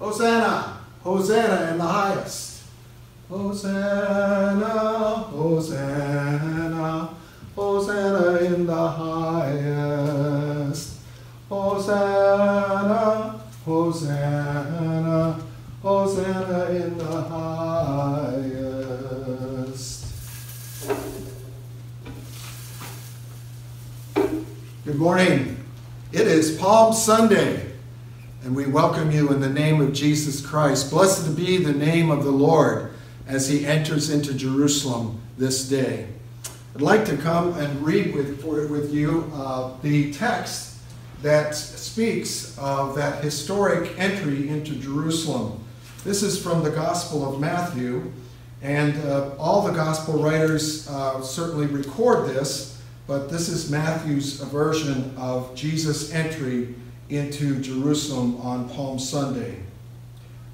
Hosanna, Hosanna in the highest. Hosanna, Hosanna, Hosanna in the highest. Hosanna, Hosanna, Hosanna in the highest. Good morning. It is Palm Sunday, and we welcome you in the name of Jesus Christ. Blessed be the name of the Lord as he enters into Jerusalem this day. I'd like to come and read with, for, with you uh, the text that speaks of that historic entry into Jerusalem. This is from the Gospel of Matthew, and uh, all the Gospel writers uh, certainly record this, but this is Matthew's version of Jesus' entry into Jerusalem on Palm Sunday.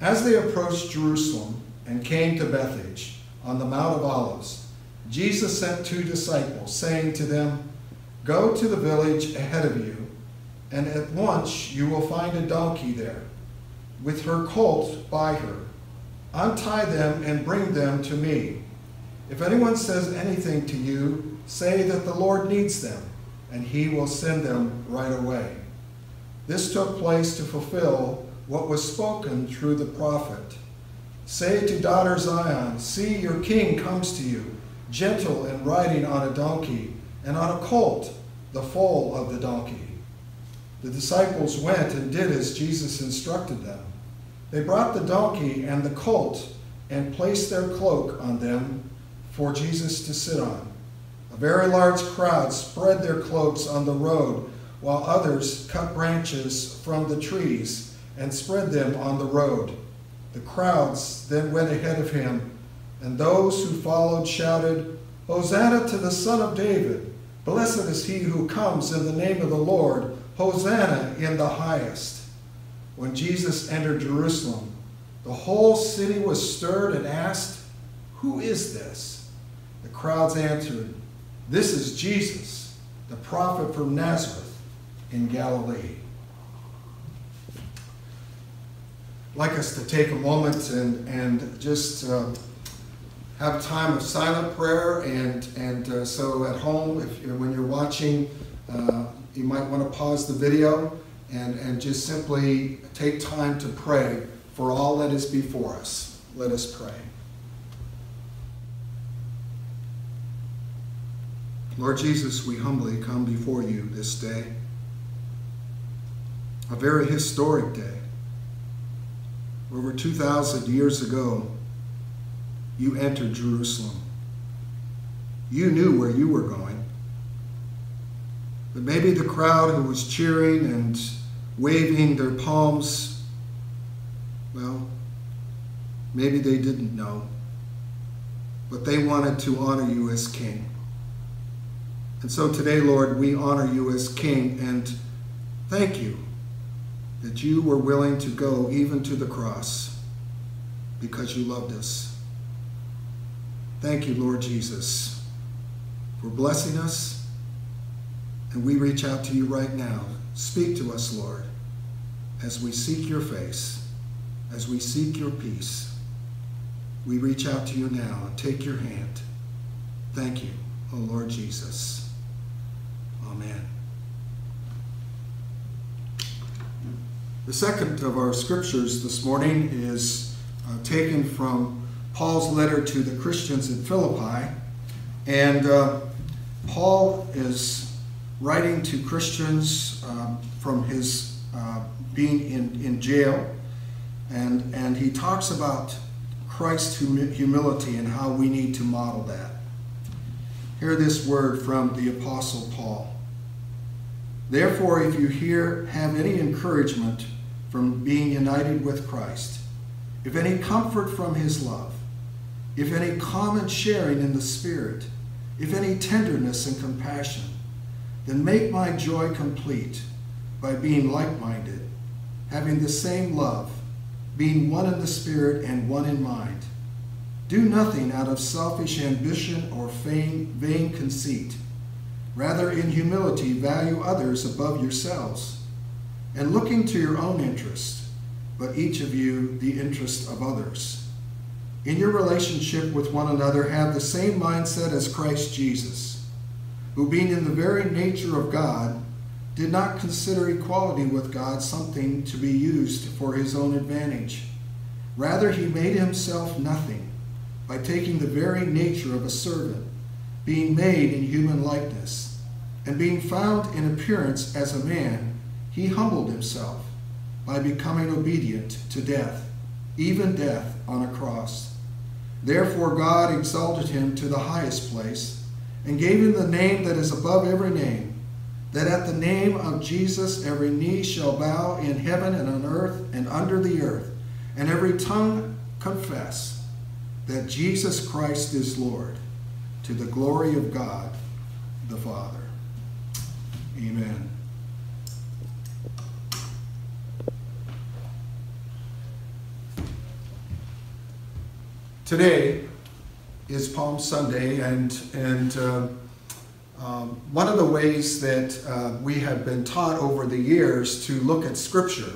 As they approached Jerusalem and came to Bethphage on the Mount of Olives, Jesus sent two disciples, saying to them, Go to the village ahead of you, and at once you will find a donkey there, with her colt by her. Untie them and bring them to me. If anyone says anything to you, say that the Lord needs them, and he will send them right away. This took place to fulfill what was spoken through the prophet. Say to daughter Zion, See, your king comes to you, gentle and riding on a donkey, and on a colt, the foal of the donkey. The disciples went and did as Jesus instructed them. They brought the donkey and the colt and placed their cloak on them for Jesus to sit on. A very large crowd spread their cloaks on the road, while others cut branches from the trees and spread them on the road. The crowds then went ahead of him, and those who followed shouted, Hosanna to the Son of David! Blessed is he who comes in the name of the Lord! Hosanna in the highest! When Jesus entered Jerusalem, the whole city was stirred and asked, Who is this? The crowds answered, This is Jesus, the prophet from Nazareth in Galilee. I'd like us to take a moment and, and just uh, have time of silent prayer. And, and uh, so at home, if you're, when you're watching, uh, you might want to pause the video and, and just simply take time to pray for all that is before us. Let us pray. Lord Jesus, we humbly come before you this day, a very historic day. Over 2,000 years ago, you entered Jerusalem. You knew where you were going. But maybe the crowd who was cheering and waving their palms, well, maybe they didn't know. But they wanted to honor you as king. And so today, Lord, we honor you as king and thank you that you were willing to go even to the cross because you loved us. Thank you, Lord Jesus, for blessing us. And we reach out to you right now. Speak to us, Lord, as we seek your face, as we seek your peace. We reach out to you now and take your hand. Thank you, O Lord Jesus. Amen. The second of our scriptures this morning is uh, taken from Paul's letter to the Christians in Philippi. And uh, Paul is writing to Christians uh, from his uh, being in, in jail. And, and he talks about Christ's hum humility and how we need to model that. Hear this word from the Apostle Paul. Therefore, if you hear, have any encouragement from being united with Christ, if any comfort from his love, if any common sharing in the Spirit, if any tenderness and compassion, then make my joy complete by being like minded, having the same love, being one in the Spirit and one in mind. Do nothing out of selfish ambition or vain, vain conceit. Rather, in humility, value others above yourselves and looking to your own interest, but each of you the interest of others. In your relationship with one another, have the same mindset as Christ Jesus, who, being in the very nature of God, did not consider equality with God something to be used for his own advantage. Rather, he made himself nothing by taking the very nature of a servant, being made in human likeness, and being found in appearance as a man, he humbled himself by becoming obedient to death, even death on a cross. Therefore, God exalted him to the highest place and gave him the name that is above every name, that at the name of Jesus every knee shall bow in heaven and on earth and under the earth, and every tongue confess that Jesus Christ is Lord, to the glory of God the Father. Amen. Today is Palm Sunday, and, and uh, um, one of the ways that uh, we have been taught over the years to look at Scripture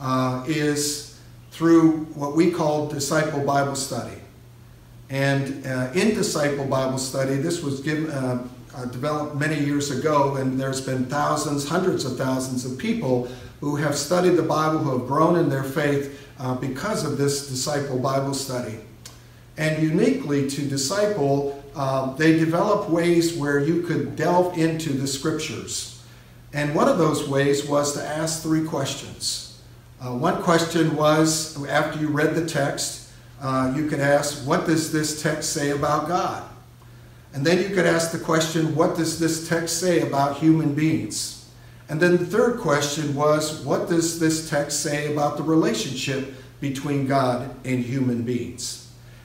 uh, is through what we call disciple Bible study. And uh, in disciple Bible study, this was given, uh, uh, developed many years ago, and there's been thousands, hundreds of thousands of people who have studied the Bible, who have grown in their faith because of this disciple Bible study. And uniquely to disciple, um, they developed ways where you could delve into the scriptures. And one of those ways was to ask three questions. Uh, one question was after you read the text, uh, you could ask, What does this text say about God? And then you could ask the question, What does this text say about human beings? And then the third question was, What does this text say about the relationship between God and human beings?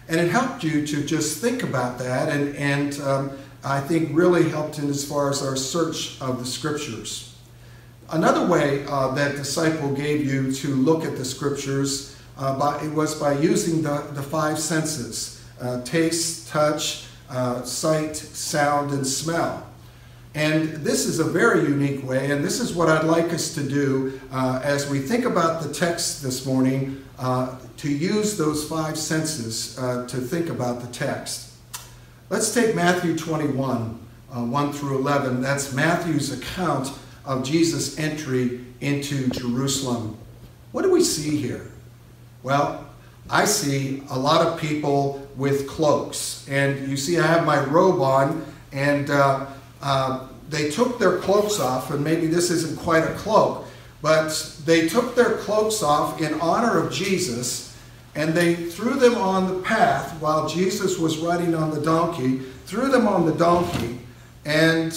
And it helped you to just think about that and, and um, I think really helped in as far as our search of the scriptures. Another way uh, that disciple gave you to look at the scriptures uh, by, it was by using the, the five senses uh, taste, touch, uh, sight, sound, and smell. And this is a very unique way, and this is what I'd like us to do uh, as we think about the text this morning uh, to use those five senses uh, to think about the text. Let's take Matthew 21, uh, 1 through 11. That's Matthew's account of Jesus' entry into Jerusalem. What do we see here? Well, I see a lot of people with cloaks. And you see, I have my robe on, and uh, uh, they took their cloaks off, and maybe this isn't quite a cloak, but they took their cloaks off in honor of Jesus and they threw them on the path while Jesus was riding on the donkey, threw them on the donkey, and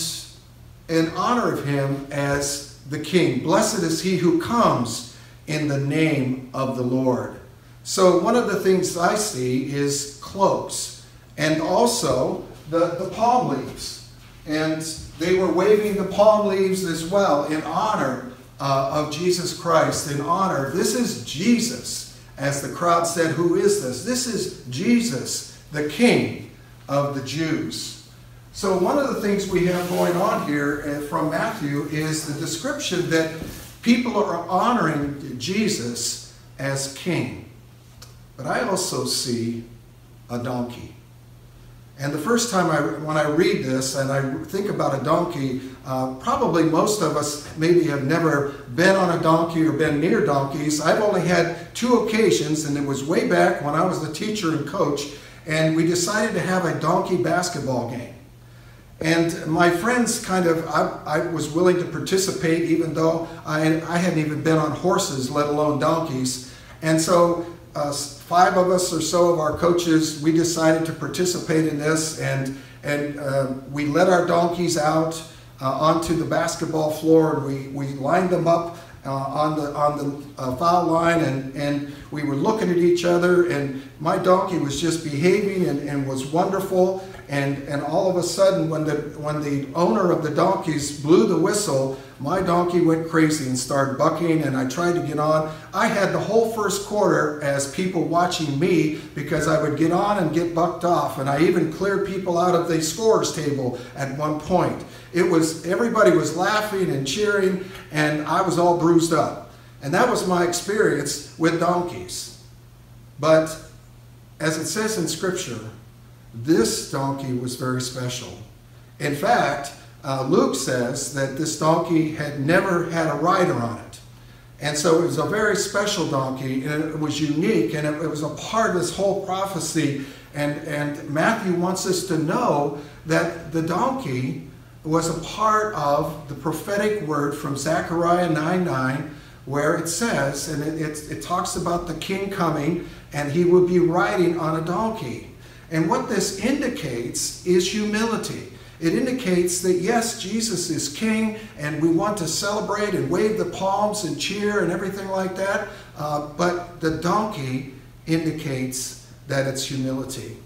in honor of him as the king. Blessed is he who comes in the name of the Lord. So, one of the things I see is cloaks and also the, the palm leaves. And they were waving the palm leaves as well in honor uh, of Jesus Christ in honor. This is Jesus, as the crowd said, Who is this? This is Jesus, the King of the Jews. So, one of the things we have going on here uh, from Matthew is the description that people are honoring Jesus as King. But I also see a donkey. And the first time I, when I read this and I think about a donkey, uh, probably most of us maybe have never been on a donkey or been near donkeys. I've only had two occasions, and it was way back when I was the teacher and coach, and we decided to have a donkey basketball game. And my friends kind of, I, I was willing to participate even though I, I hadn't even been on horses, let alone donkeys. And so uh, five of us or so of our coaches, we decided to participate in this, and and uh, we let our donkeys out onto the basketball floor, and we we lined them up uh, on the on the uh, foul line, and and we were looking at each other, and my donkey was just behaving and, and was wonderful, and and all of a sudden, when the when the owner of the donkeys blew the whistle my donkey went crazy and started bucking, and I tried to get on. I had the whole first quarter as people watching me because I would get on and get bucked off, and I even cleared people out of the scores table at one point. It was everybody was laughing and cheering, and I was all bruised up. And that was my experience with donkeys. But as it says in Scripture, this donkey was very special. In fact, uh, Luke says that this donkey had never had a rider on it. And so it was a very special donkey, and it was unique, and it, it was a part of this whole prophecy. And, and Matthew wants us to know that the donkey was a part of the prophetic word from Zechariah 9 9, where it says, and it, it, it talks about the king coming, and he would be riding on a donkey. And what this indicates is humility. It indicates that yes, Jesus is king, and we want to celebrate and wave the palms and cheer and everything like that. Uh, but the donkey indicates that it's humility.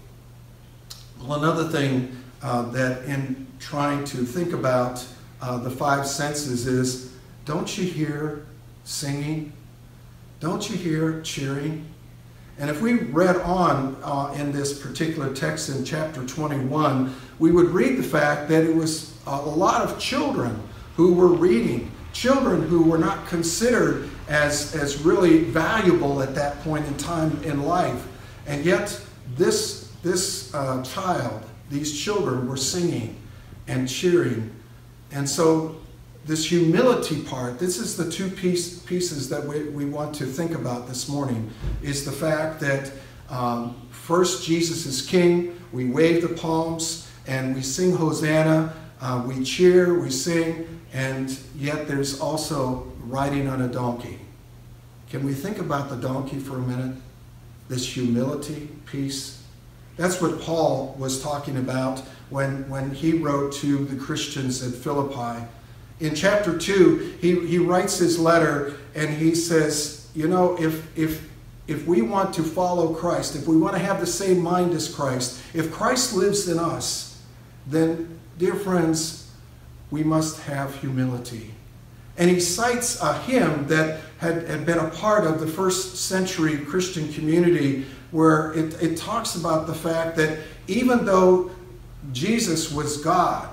Well, another thing uh, that in trying to think about uh, the five senses is don't you hear singing? Don't you hear cheering? And if we read on uh, in this particular text in chapter 21, we would read the fact that it was a lot of children who were reading, children who were not considered as, as really valuable at that point in time in life. And yet, this, this uh, child, these children were singing and cheering. And so this humility part, this is the two piece, pieces that we, we want to think about this morning, is the fact that um, first Jesus is king, we wave the palms, and we sing Hosanna, uh, we cheer, we sing, and yet there's also riding on a donkey. Can we think about the donkey for a minute? This humility piece. That's what Paul was talking about when, when he wrote to the Christians at Philippi in chapter 2, he, he writes his letter and he says, you know, if, if, if we want to follow Christ, if we want to have the same mind as Christ, if Christ lives in us, then, dear friends, we must have humility. And he cites a hymn that had, had been a part of the first century Christian community where it, it talks about the fact that even though Jesus was God,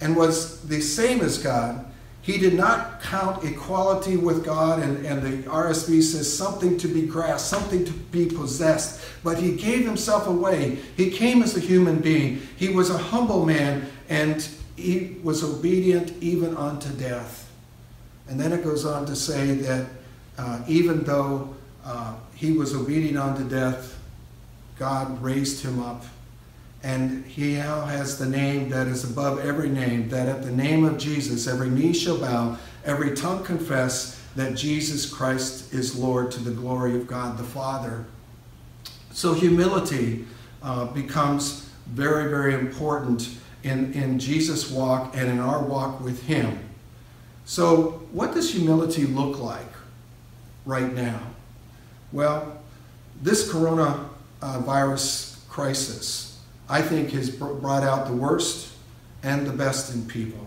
and was the same as God, he did not count equality with God, and, and the RSV says something to be grasped, something to be possessed, but he gave himself away. He came as a human being. He was a humble man, and he was obedient even unto death. And then it goes on to say that uh, even though uh, he was obedient unto death, God raised him up and he now has the name that is above every name, that at the name of Jesus every knee shall bow, every tongue confess that Jesus Christ is Lord to the glory of God the Father. So humility uh, becomes very, very important in, in Jesus' walk and in our walk with him. So what does humility look like right now? Well, this coronavirus crisis I think has brought out the worst and the best in people.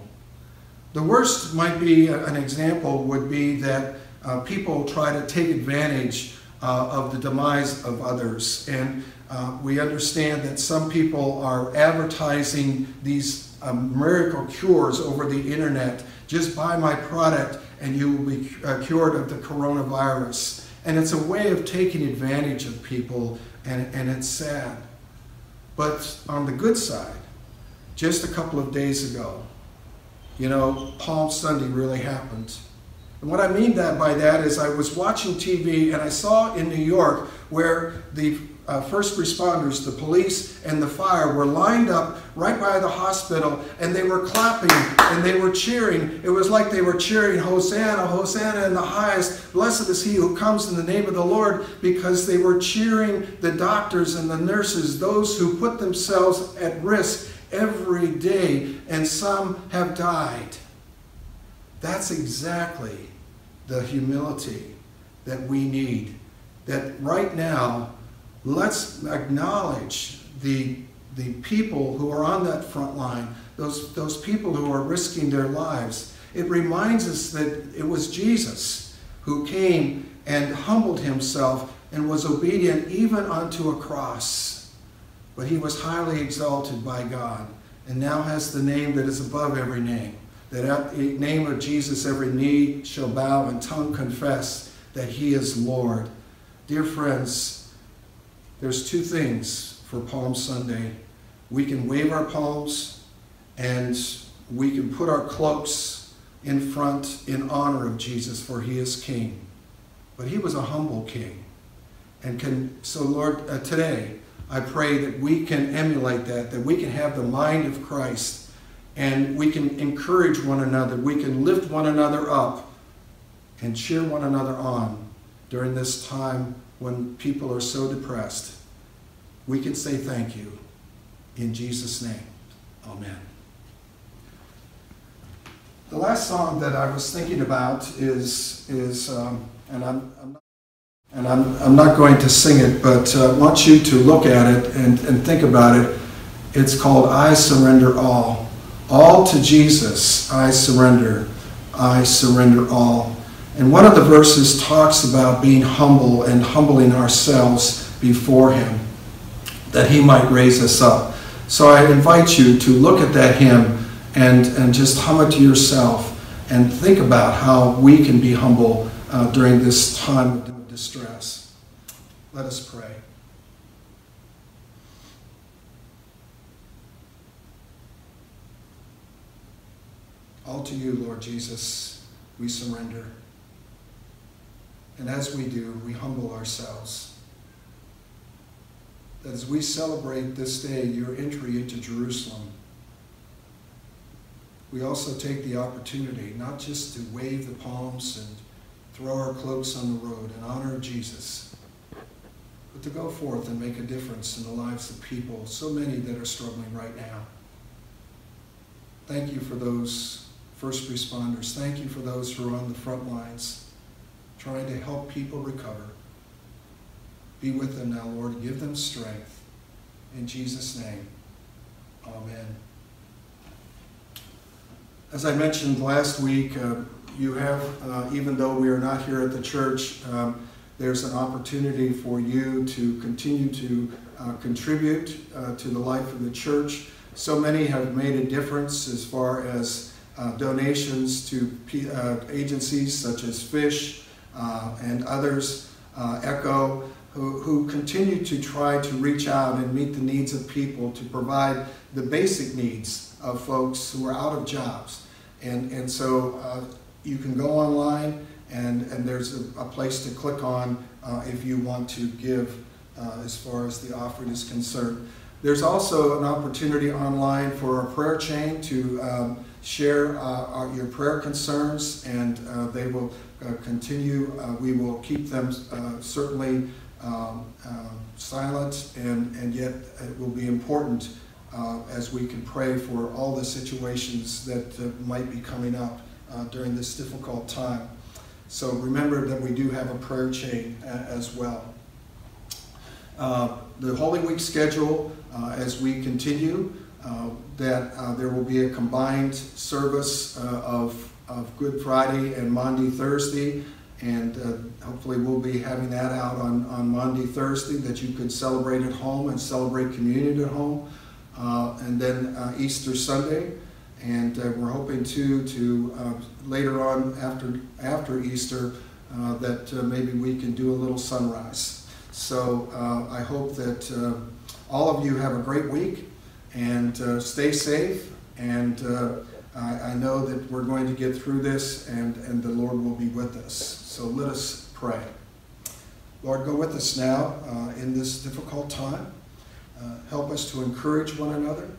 The worst might be an example would be that uh, people try to take advantage uh, of the demise of others. And uh, we understand that some people are advertising these um, miracle cures over the internet. Just buy my product and you will be uh, cured of the coronavirus. And it's a way of taking advantage of people, and, and it's sad. But on the good side, just a couple of days ago, you know, Palm Sunday really happened. And what I mean that by that is I was watching TV and I saw in New York where the uh, first responders, the police and the fire, were lined up right by the hospital and they were clapping and they were cheering. It was like they were cheering, Hosanna, Hosanna in the highest. Blessed is he who comes in the name of the Lord because they were cheering the doctors and the nurses, those who put themselves at risk every day, and some have died. That's exactly the humility that we need. That right now, let's acknowledge the, the people who are on that front line, those, those people who are risking their lives. It reminds us that it was Jesus who came and humbled himself and was obedient even unto a cross. But he was highly exalted by God and now has the name that is above every name that at the name of Jesus every knee shall bow and tongue confess that he is Lord. Dear friends, there's two things for Palm Sunday. We can wave our palms and we can put our cloaks in front in honor of Jesus, for he is king. But he was a humble king. And can so Lord, uh, today I pray that we can emulate that, that we can have the mind of Christ and we can encourage one another, we can lift one another up and cheer one another on during this time when people are so depressed. We can say thank you in Jesus' name. Amen. The last song that I was thinking about is, is um, and I'm, I'm, and I'm, I'm not going to sing it, but uh, I want you to look at it and, and think about it. It's called I Surrender All. All to Jesus I surrender. I surrender all. And one of the verses talks about being humble and humbling ourselves before Him, that He might raise us up. So I invite you to look at that hymn and, and just hum it to yourself and think about how we can be humble uh, during this time of distress. Let us pray. All to you, Lord Jesus, we surrender. And as we do, we humble ourselves. That as we celebrate this day, your entry into Jerusalem, we also take the opportunity not just to wave the palms and throw our cloaks on the road in honor of Jesus, but to go forth and make a difference in the lives of people, so many that are struggling right now. Thank you for those first responders. Thank you for those who are on the front lines trying to help people recover. Be with them now, Lord. Give them strength. In Jesus' name, amen. As I mentioned last week, uh, you have, uh, even though we are not here at the church, um, there's an opportunity for you to continue to uh, contribute uh, to the life of the church. So many have made a difference as far as uh, donations to P uh, agencies such as Fish uh, and others, Echo, who, who continue to try to reach out and meet the needs of people to provide the basic needs of folks who are out of jobs. And, and so you can go online and, and there's a, a place to click on uh, if you want to give uh, as far as the offering is concerned. There's also an opportunity online for a prayer chain to um, share uh, our, your prayer concerns and uh, they will uh, continue. Uh, we will keep them certainly um, silent and, and yet it will be important as we can pray for all the situations that might be coming up uh, during this difficult time. So remember that we do have a prayer chain uh, as well. Uh, the Holy Week schedule, uh, as we continue, uh, that uh, there will be a combined service of, of Good Friday and Maundy Thursday, and hopefully we'll be having that out on, on Maundy Thursday that you could celebrate at home and celebrate communion at home. and then Easter Sunday, and uh, we're hoping to uh, later on after after Easter uh, that uh, maybe we can do a little sunrise. So uh, I hope that uh, all of you have a great week and stay safe. And I, I, know that we're going to get through this, and and the Lord will be with us. So let us pray. Lord, go with us now in this difficult time. help us to encourage one another.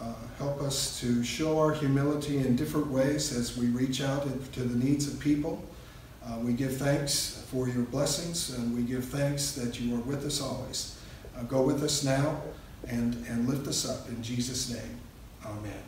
Uh, help us to show our humility in different ways as we reach out to the needs of people. Uh, we give thanks for your blessings and we give thanks that you are with us always. Uh, go with us now and, and lift us up in Jesus' name. Amen.